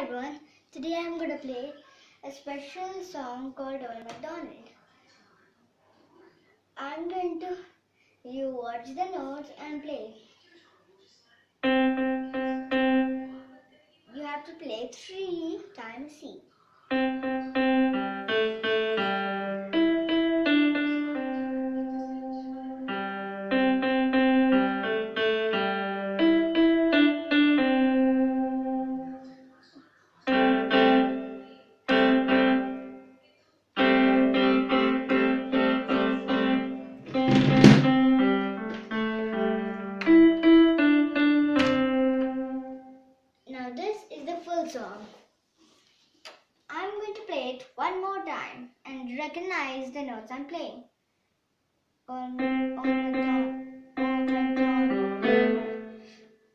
Hi everyone, today I'm going to play a special song called Old MacDonald. I'm going to you watch the notes and play. You have to play three times C. song. I'm going to play it one more time and recognize the notes I'm playing. On, on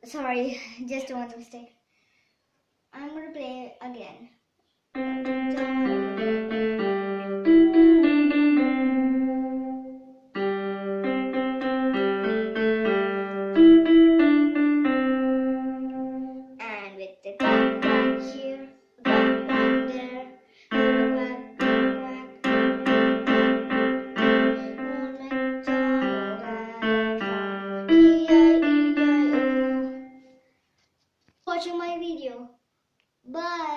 Sorry, just one mistake. I'm going to play it again. watching my video. Bye.